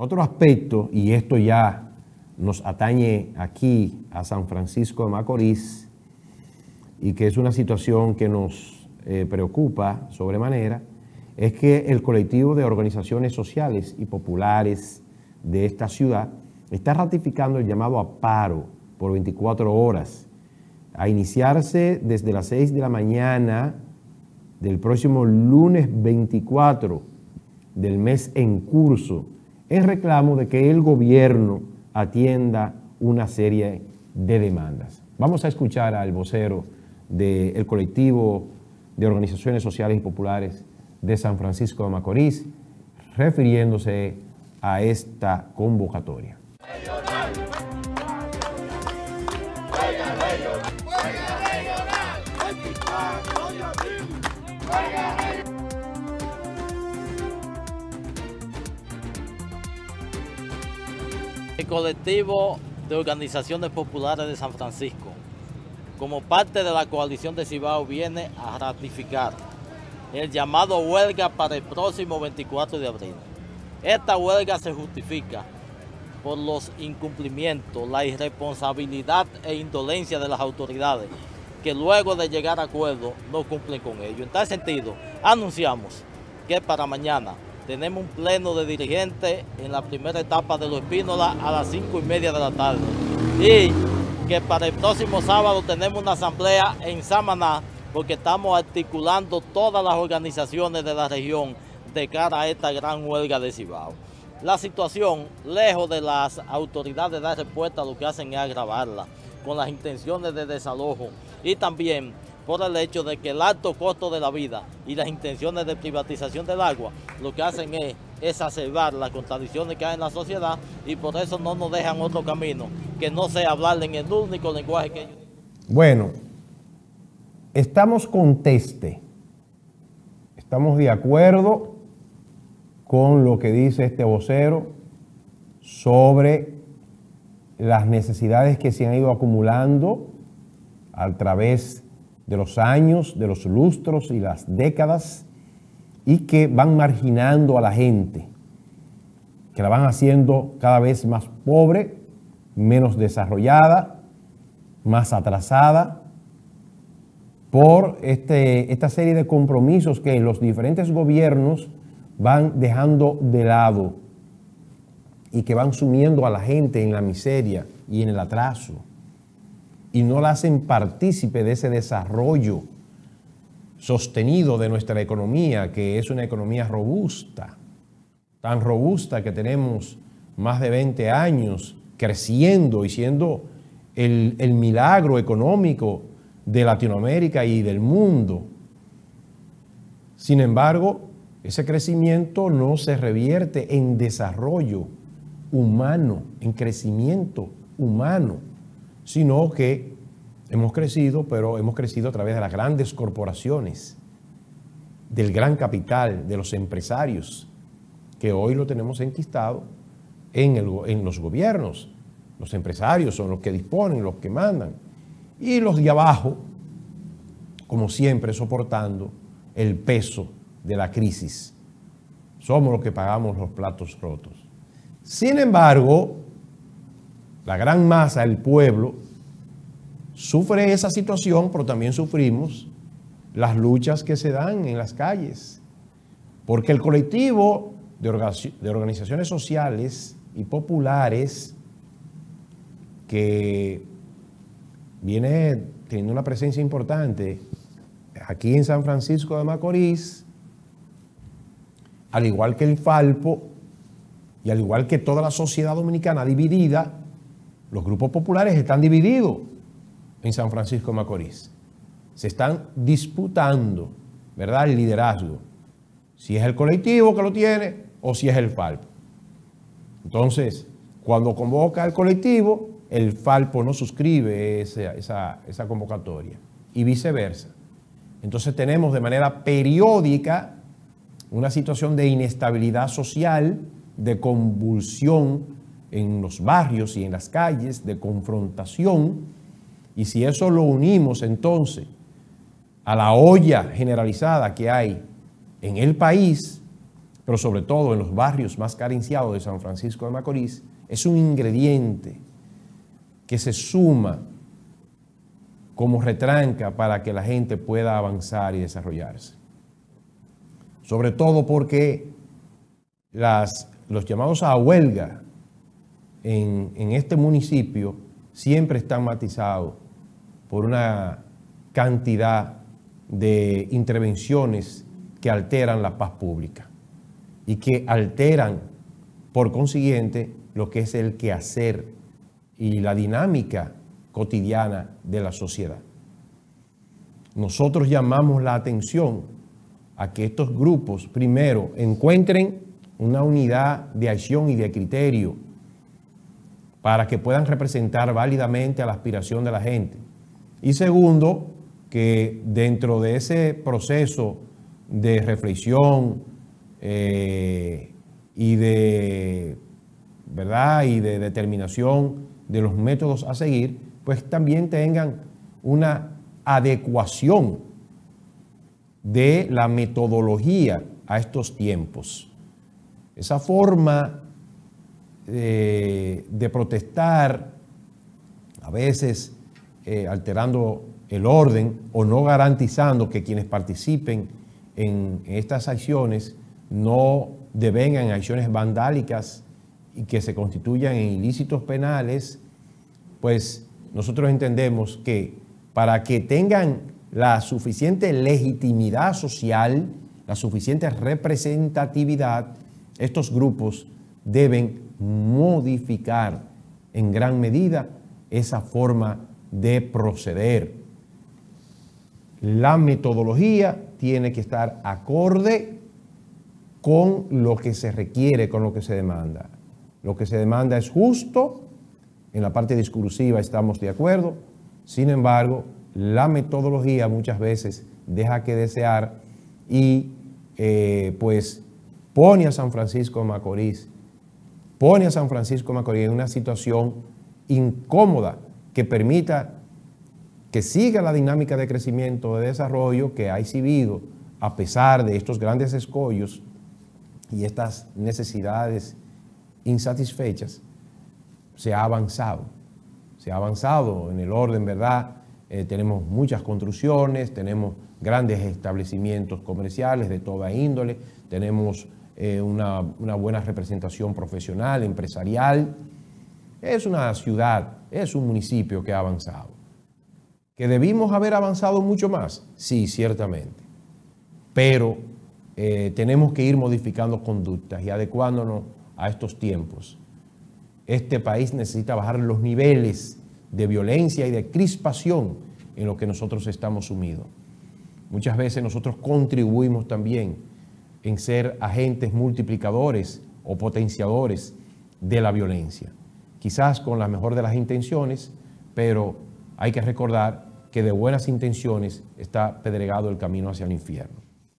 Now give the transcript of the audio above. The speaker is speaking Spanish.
Otro aspecto, y esto ya nos atañe aquí a San Francisco de Macorís, y que es una situación que nos eh, preocupa sobremanera, es que el colectivo de organizaciones sociales y populares de esta ciudad está ratificando el llamado a paro por 24 horas, a iniciarse desde las 6 de la mañana del próximo lunes 24 del mes en curso, en reclamo de que el gobierno atienda una serie de demandas. Vamos a escuchar al vocero del colectivo de organizaciones sociales y populares de San Francisco de Macorís, refiriéndose a esta convocatoria. Colectivo de organizaciones populares de San Francisco, como parte de la coalición de Cibao, viene a ratificar el llamado huelga para el próximo 24 de abril. Esta huelga se justifica por los incumplimientos, la irresponsabilidad e indolencia de las autoridades que luego de llegar a acuerdo no cumplen con ello. En tal sentido, anunciamos que para mañana tenemos un pleno de dirigentes en la primera etapa de los Espínola a las 5 y media de la tarde. Y que para el próximo sábado tenemos una asamblea en Samaná porque estamos articulando todas las organizaciones de la región de cara a esta gran huelga de Cibao. La situación, lejos de las autoridades dar respuesta, lo que hacen es agravarla con las intenciones de desalojo y también por el hecho de que el alto costo de la vida y las intenciones de privatización del agua lo que hacen es exacerbar las contradicciones que hay en la sociedad y por eso no nos dejan otro camino que no sea hablar en el único lenguaje que ellos Bueno, estamos con teste, estamos de acuerdo con lo que dice este vocero sobre las necesidades que se han ido acumulando a través de los años, de los lustros y las décadas, y que van marginando a la gente, que la van haciendo cada vez más pobre, menos desarrollada, más atrasada, por este, esta serie de compromisos que los diferentes gobiernos van dejando de lado y que van sumiendo a la gente en la miseria y en el atraso y no la hacen partícipe de ese desarrollo sostenido de nuestra economía, que es una economía robusta, tan robusta que tenemos más de 20 años creciendo y siendo el, el milagro económico de Latinoamérica y del mundo. Sin embargo, ese crecimiento no se revierte en desarrollo humano, en crecimiento humano sino que hemos crecido, pero hemos crecido a través de las grandes corporaciones, del gran capital, de los empresarios, que hoy lo tenemos enquistado en, los gobiernos. Los empresarios son los que disponen, los que mandan. Y los de abajo, como siempre, soportando el peso de la crisis. Somos los que pagamos los platos rotos. Sin embargo, la gran masa, el pueblo, sufre esa situación, pero también sufrimos las luchas que se dan en las calles. Porque el colectivo de, organizaciones sociales y populares que viene teniendo una presencia importante aquí en San Francisco de Macorís, al igual que el Falpo y al igual que toda la sociedad dominicana dividida, los grupos populares están divididos en San Francisco de Macorís. Se están disputando, ¿verdad?, el liderazgo. Si es el colectivo que lo tiene o si es el Falpo. Entonces, cuando convoca el colectivo, el Falpo no suscribe esa, esa convocatoria y viceversa. Entonces tenemos de manera periódica una situación de inestabilidad social, de convulsión en los barrios y en las calles, de confrontación, y si eso lo unimos entonces a la olla generalizada que hay en el país, pero sobre todo en los barrios más carenciados de San Francisco de Macorís, es un ingrediente que se suma como retranca para que la gente pueda avanzar y desarrollarse. Sobre todo porque los llamados a huelga en este municipio siempre están matizados por una cantidad de intervenciones que alteran la paz pública y que alteran, por consiguiente, lo que es el quehacer y la dinámica cotidiana de la sociedad. Nosotros llamamos la atención a que estos grupos, primero, encuentren una unidad de acción y de criterio para que puedan representar válidamente a la aspiración de la gente. Y segundo, que dentro de ese proceso de reflexión, eh, y de verdad y de determinación de los métodos a seguir, pues también tengan una adecuación de la metodología a estos tiempos. Esa forma eh, de protestar, a veces eh, alterando el orden o no garantizando que quienes participen en estas acciones no devengan acciones vandálicas y que se constituyan en ilícitos penales, pues nosotros entendemos que para que tengan la suficiente legitimidad social, la suficiente representatividad, estos grupos deben modificar en gran medida esa forma de proceder. La metodología tiene que estar acorde con lo que se requiere, con lo que se demanda. Lo que se demanda es justo, en la parte discursiva estamos de acuerdo, sin embargo, la metodología muchas veces deja que desear y eh, pues pone a San Francisco Macorís, pone a San Francisco Macorís en una situación incómoda que permita que siga la dinámica de crecimiento, de desarrollo que ha exhibido a pesar de estos grandes escollos y estas necesidades insatisfechas, se ha avanzado. Se ha avanzado en el orden, ¿verdad? Eh, tenemos muchas construcciones, tenemos grandes establecimientos comerciales de toda índole, tenemos eh, una, una buena representación profesional, empresarial. Es una ciudad, es un municipio que ha avanzado. ¿Que debimos haber avanzado mucho más? Sí, ciertamente. Pero eh, tenemos que ir modificando conductas y adecuándonos a estos tiempos. Este país necesita bajar los niveles de violencia y de crispación en lo que nosotros estamos sumidos. Muchas veces nosotros contribuimos también en ser agentes multiplicadores o potenciadores de la violencia. Quizás con la mejor de las intenciones, pero hay que recordar que de buenas intenciones está pedregado el camino hacia el infierno.